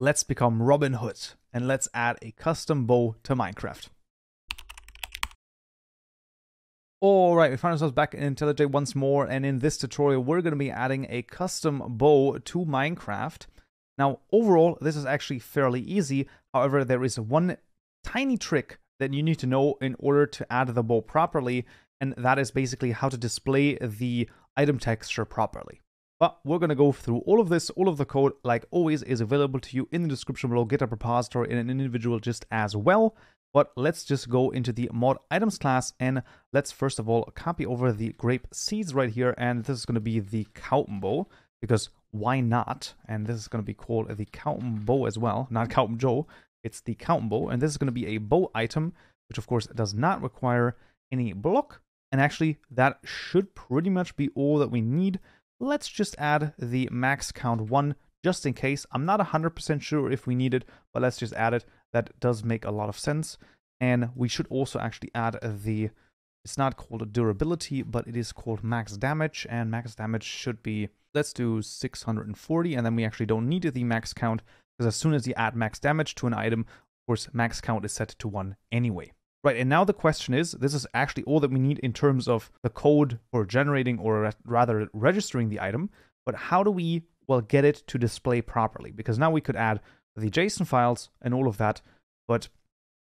let's become Robin Hood and let's add a custom bow to Minecraft. Alright, we find ourselves back in IntelliJ once more, and in this tutorial we're going to be adding a custom bow to Minecraft. Now, overall, this is actually fairly easy, however, there is one tiny trick that you need to know in order to add the bow properly, and that is basically how to display the item texture properly. But we're going to go through all of this. All of the code, like always, is available to you in the description below, GitHub repository, in an individual gist as well. But let's just go into the mod items class and let's first of all copy over the grape seeds right here. And this is going to be the Kaupen bow because why not? And this is going to be called the Kaupen bow as well, not Kaupen Joe. It's the Kaupen bow. And this is going to be a bow item, which of course does not require any block. And actually, that should pretty much be all that we need let's just add the max count 1 just in case. I'm not 100% sure if we need it, but let's just add it. That does make a lot of sense. And we should also actually add the, it's not called durability, but it is called max damage. And max damage should be, let's do 640. And then we actually don't need the max count because as soon as you add max damage to an item, of course, max count is set to 1 anyway. Right, and now the question is, this is actually all that we need in terms of the code for generating or rather registering the item, but how do we, well, get it to display properly? Because now we could add the JSON files and all of that, but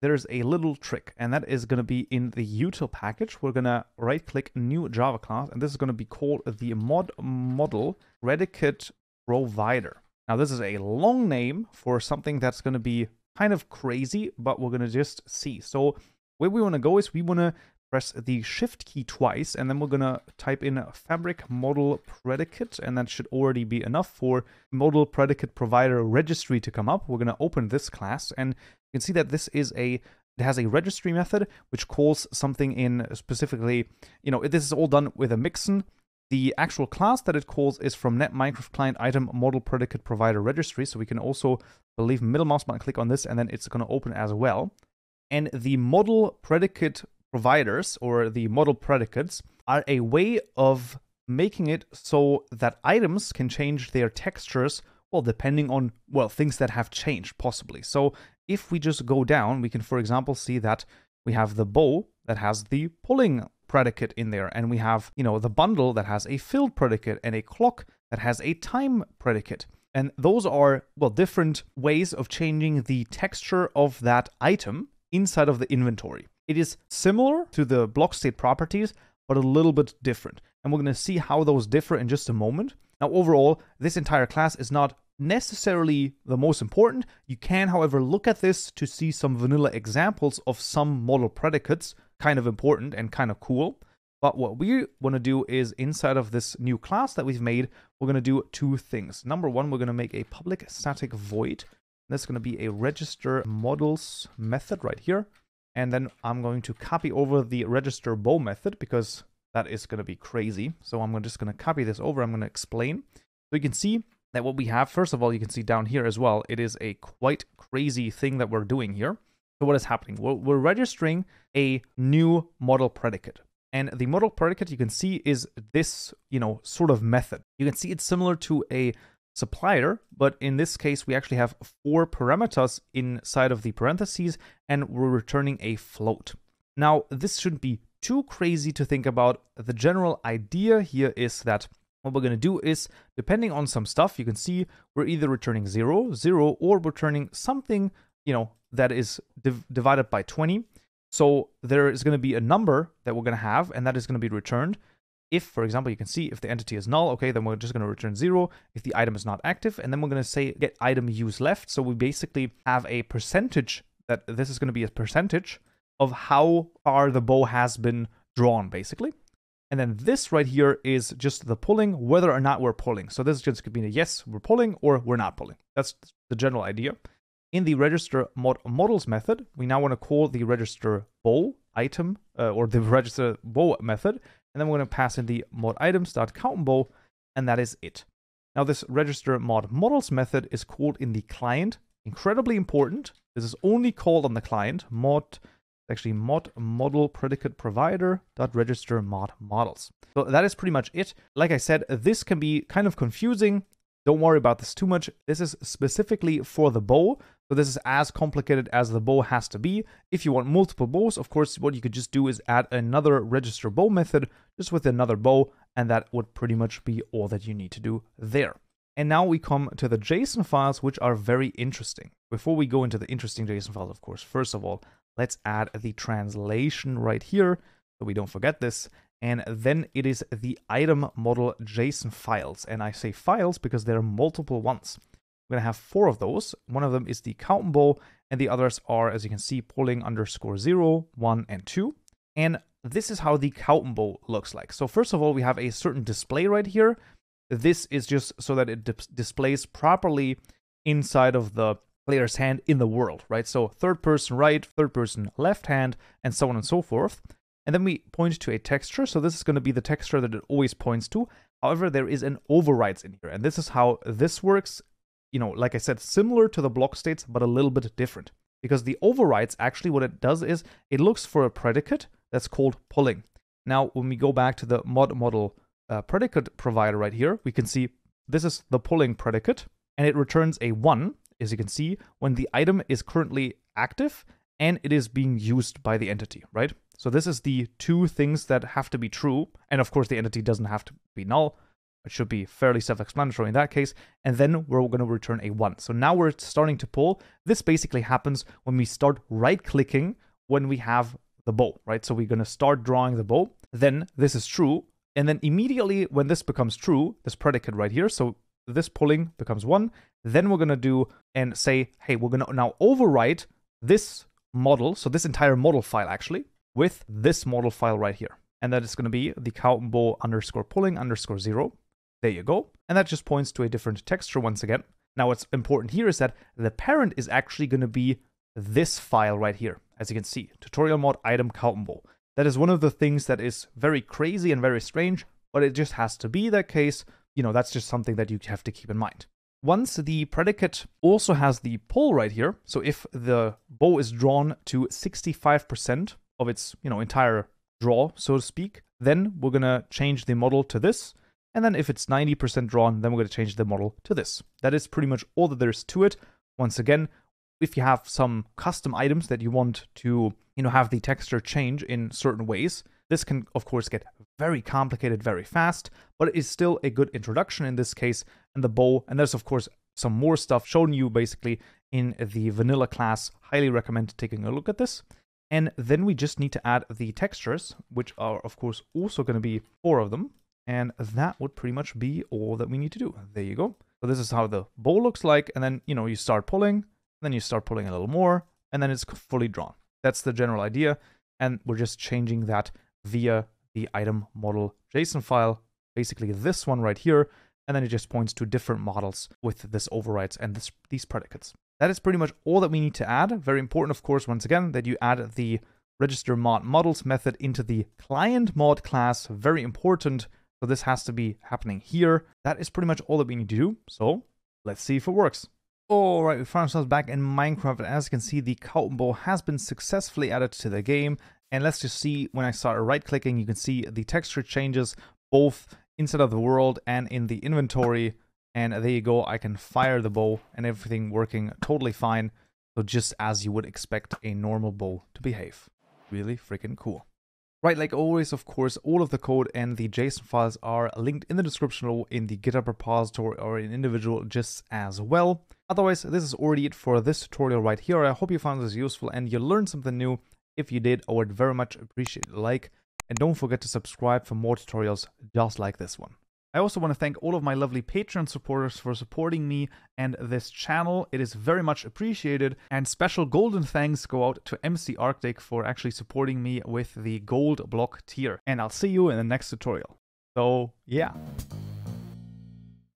there's a little trick, and that is going to be in the util package. We're going to right-click new Java class, and this is going to be called the mod model predicate provider. Now, this is a long name for something that's going to be kind of crazy, but we're going to just see. So where we want to go is we want to press the shift key twice and then we're going to type in fabric model predicate and that should already be enough for model predicate provider registry to come up. We're going to open this class and you can see that this is a it has a registry method which calls something in specifically, you know, this is all done with a mixin. The actual class that it calls is from net Minecraft client item model predicate provider registry. So we can also leave middle mouse button, click on this, and then it's going to open as well. And the model predicate providers or the model predicates are a way of making it so that items can change their textures, well, depending on, well, things that have changed, possibly. So if we just go down, we can, for example, see that we have the bow that has the pulling predicate in there, and we have, you know, the bundle that has a filled predicate and a clock that has a time predicate. And those are, well, different ways of changing the texture of that item inside of the inventory. It is similar to the block state properties, but a little bit different. And we're going to see how those differ in just a moment. Now, overall, this entire class is not necessarily the most important. You can, however, look at this to see some vanilla examples of some model predicates, kind of important and kind of cool. But what we want to do is inside of this new class that we've made, we're going to do two things. Number one, we're going to make a public static void that's going to be a register models method right here. And then I'm going to copy over the register bow method because that is going to be crazy. So I'm just going to copy this over. I'm going to explain. So you can see that what we have, first of all, you can see down here as well, it is a quite crazy thing that we're doing here. So what is happening? We're, we're registering a new model predicate. And the model predicate you can see is this, you know, sort of method. You can see it's similar to a supplier, but in this case, we actually have four parameters inside of the parentheses, and we're returning a float. Now, this shouldn't be too crazy to think about. The general idea here is that what we're going to do is, depending on some stuff, you can see we're either returning 0, 0, or returning something, you know, that is div divided by 20. So there is going to be a number that we're going to have, and that is going to be returned. If, for example, you can see if the entity is null, okay, then we're just going to return zero if the item is not active. And then we're going to say get item use left. So we basically have a percentage that this is going to be a percentage of how far the bow has been drawn, basically. And then this right here is just the pulling, whether or not we're pulling. So this is just to be a yes, we're pulling, or we're not pulling. That's the general idea. In the register mod models method, we now want to call the register bow item, uh, or the register bow method, and then we're going to pass in the mod items.Kaupenbow, and that is it. Now this register mod models method is called in the client. Incredibly important. This is only called on the client. Mod actually mod model predicate provider dot register mod models. So that is pretty much it. Like I said, this can be kind of confusing. Don't worry about this too much. This is specifically for the bow. So this is as complicated as the bow has to be. If you want multiple bows, of course, what you could just do is add another register bow method just with another bow, and that would pretty much be all that you need to do there. And now we come to the JSON files, which are very interesting. Before we go into the interesting JSON files, of course, first of all, let's add the translation right here so we don't forget this. And then it is the item model JSON files. And I say files because there are multiple ones. Going to have four of those. One of them is the bow, and the others are, as you can see, pulling underscore zero, one, and 2. And this is how the bow looks like. So first of all, we have a certain display right here. This is just so that it displays properly inside of the player's hand in the world, right? So third person right, third person left hand, and so on and so forth. And then we point to a texture. So this is going to be the texture that it always points to. However, there is an overrides in here. And this is how this works. You know, like I said, similar to the block states, but a little bit different. Because the overrides, actually what it does is it looks for a predicate that's called pulling. Now, when we go back to the mod model uh, predicate provider right here, we can see this is the pulling predicate. And it returns a 1, as you can see, when the item is currently active and it is being used by the entity, right? So this is the two things that have to be true. And of course, the entity doesn't have to be null. It should be fairly self-explanatory in that case. And then we're going to return a 1. So now we're starting to pull. This basically happens when we start right-clicking when we have the bow, right? So we're going to start drawing the bow. Then this is true. And then immediately when this becomes true, this predicate right here, so this pulling becomes 1, then we're going to do and say, hey, we're going to now overwrite this model, so this entire model file actually, with this model file right here. And that is going to be the Kaupen bow underscore pulling underscore zero. There you go. And that just points to a different texture once again. Now what's important here is that the parent is actually going to be this file right here. As you can see, tutorial mod item bow. That is one of the things that is very crazy and very strange, but it just has to be that case. You know, that's just something that you have to keep in mind. Once the predicate also has the pull right here, so if the bow is drawn to 65% of its, you know, entire draw, so to speak, then we're going to change the model to this. And then if it's 90% drawn, then we're going to change the model to this. That is pretty much all that there is to it. Once again, if you have some custom items that you want to, you know, have the texture change in certain ways, this can, of course, get very complicated very fast, but it is still a good introduction in this case. And the bow, and there's, of course, some more stuff shown you basically in the vanilla class. Highly recommend taking a look at this. And then we just need to add the textures, which are of course also going to be four of them. And that would pretty much be all that we need to do. There you go. So this is how the bow looks like. And then, you know, you start pulling, then you start pulling a little more, and then it's fully drawn. That's the general idea. And we're just changing that via the item model JSON file, basically this one right here. And then it just points to different models with this overrides and this, these predicates. That is pretty much all that we need to add. Very important, of course, once again, that you add the register mod models method into the client mod class. Very important. So this has to be happening here. That is pretty much all that we need to do. So let's see if it works. Alright, we found ourselves back in Minecraft, and as you can see, the Kaupen bow has been successfully added to the game. And let's just see, when I start right-clicking, you can see the texture changes both inside of the world and in the inventory. And there you go, I can fire the bow and everything working totally fine. So just as you would expect a normal bow to behave. Really freaking cool. Right, like always, of course, all of the code and the JSON files are linked in the description below in the GitHub repository or in individual gist as well. Otherwise, this is already it for this tutorial right here. I hope you found this useful and you learned something new. If you did, I would very much appreciate a like. And don't forget to subscribe for more tutorials just like this one. I also want to thank all of my lovely Patreon supporters for supporting me and this channel. It is very much appreciated. And special golden thanks go out to MC Arctic for actually supporting me with the gold block tier. And I'll see you in the next tutorial. So, yeah.